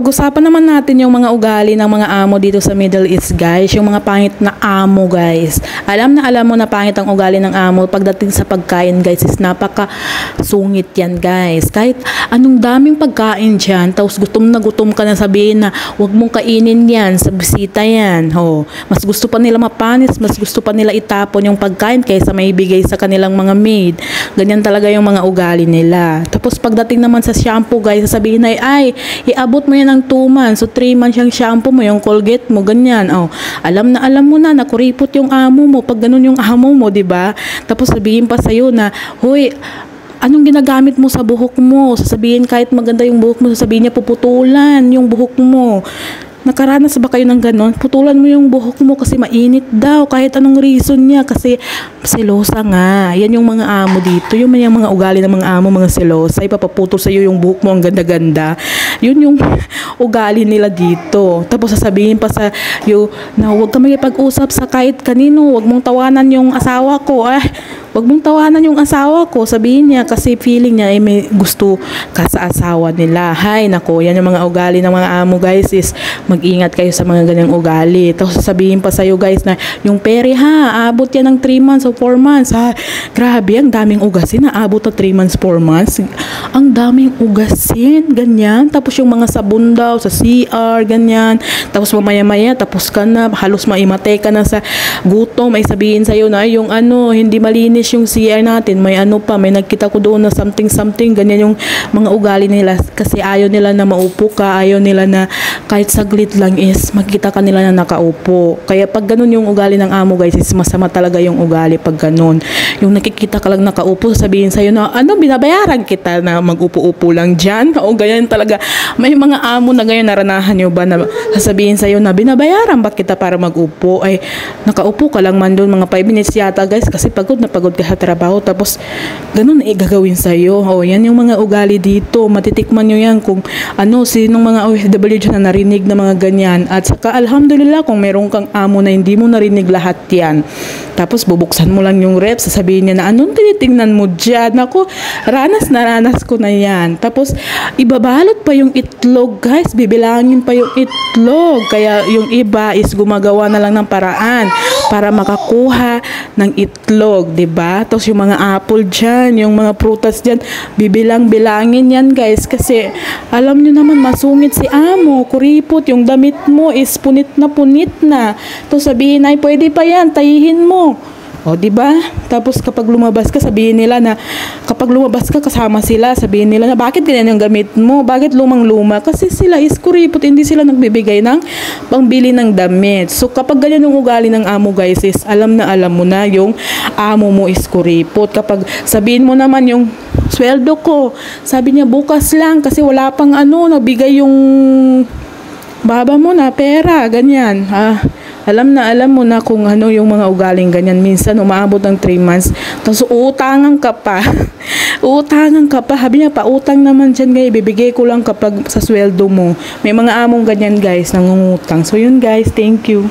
Pag-usapan naman natin yung mga ugali ng mga amo dito sa Middle East, guys. Yung mga pangit na amo, guys. Alam na alam mo na pangit ang ugali ng amo pagdating sa pagkain, guys. Is napaka sungit yan, guys. Kahit anong daming pagkain dyan, tapos gutom na gutom ka na sabihin na huwag mong kainin yan, sa bisita yan. Ho, mas gusto pa nila mapanis, mas gusto pa nila itapon yung pagkain kaysa may bigay sa kanilang mga maid. Ganyan talaga yung mga ugali nila. Tapos pagdating naman sa shampoo, guys, sasabihin ay, ay, iabot mo yan ng 2 months. So 3 months yung shampoo mo, yung Colgate mo, ganyan. Oh, alam na alam mo na, nakuripot yung amo mo. Pag ganun yung amo mo, di ba? Tapos sabihin pa sa'yo na, huy, anong ginagamit mo sa buhok mo? Sasabihin kahit maganda yung buhok mo, sasabihin niya puputulan yung buhok mo. Nakaranas ba kayo ng ganon? Putulan mo yung buhok mo kasi mainit daw. Kahit anong reason niya. Kasi selosa nga. Yan yung mga amo dito. Yung mga, mga ugali ng mga amo, mga selosa. Ipapaputol sa iyo yung buhok mo ang ganda-ganda. Yun yung ugali nila dito. Tapos sasabihin pa sa iyo na huwag ka makipag-usap sa kahit kanino. Huwag mong tawanan yung asawa ko. Eh, Huwag mong tawanan yung asawa ko. Sabihin niya kasi feeling niya ay may gusto ka sa asawa nila. Hay, nako, yan yung mga ugali ng mga amo guys is mag-ingat kayo sa mga ganyang ugali. Tapos sasabihin pa sa'yo guys na yung pere ha, abot yan ng 3 months o 4 months ha. Grabe, ang daming ugasin. Naabot na 3 months, 4 months. Ang daming ugasin, ganyan. Tapos yung mga sabon daw sa CR, ganyan. Tapos mamaya-maya, tapos ka na, halos maimatay ka na sa gutom. Ay sabihin sa'yo na yung ano, hindi malinis yung CR natin. May ano pa, may nagkita ko doon na something-something. Ganyan yung mga ugali nila. Kasi ayaw nila na maupo ka, ayaw nila na kahit saglit lang is makita ka nila na nakaupo. Kaya pag ganun yung ugali ng amo guys, is masama talaga yung ugali pag ganun. Yung nakikita ka lang nakaupo, sabihin sa'yo na, ano, binabayaran kita na mag-upo-upo lang dyan. O ganyan talaga. May mga amo na ganyan, naranahan nyo ba na sasabihin sa'yo na, binabayaran ba kita para mag-upo? Ay, nakaupo ka lang man doon, mga 5 minutes yata guys, kasi pagod na pagod ka sa trabaho. Tapos, ganun eh, gagawin sa'yo. O, yan yung mga ugali dito. Matitikman nyo yan kung ano, sinong mga OFW dyan na narinig na mga ganyan. At saka, alhamdulillah, kung meron kang amo na hindi mo narinig lahat yan. Tapos, bubuksan mo lang yung rep, sasabihin niya na, anong tinitingnan mo dyan? Ako, ranas na ranas ko na yan. Tapos, ibabalot pa yung itlog, guys. Bibilangin pa yung itlog. Kaya, yung iba is gumagawa na lang ng paraan para makakuha ng itlog, ba? Tapos yung mga apple diyan, yung mga prutas diyan, bibilang-bilangin 'yan, guys, kasi alam niyo naman masungit si amo, kuripot, yung damit mo is punit na punit na. Tapos sabihin ay pwede pa 'yan, tayihin mo. O, di ba? Tapos kapag lumabas ka, sabihin nila na kapag lumabas ka kasama sila, sabihin nila na bakit ganyan yung gamit mo? Bakit lumang-luma? Kasi sila is kuripot, hindi sila nagbibigay ng pangbili ng damit. So kapag ganyan yung ugali ng amo guys, is alam na alam mo na yung amo mo is kuripot. Kapag sabihin mo naman yung sweldo ko, sabi niya bukas lang kasi wala pang ano, nabigay yung baba mo na pera, ganyan. Ah, alam na alam mo na kung ano yung mga ugaling ganyan. Minsan umaabot ng 3 months, tapos utangan ka pa. utangan ka pa. Habi niya pa, utang naman dyan guys. Bibigay ko lang kapag sa sweldo mo. May mga among ganyan guys, nangungutang. So yun guys, thank you.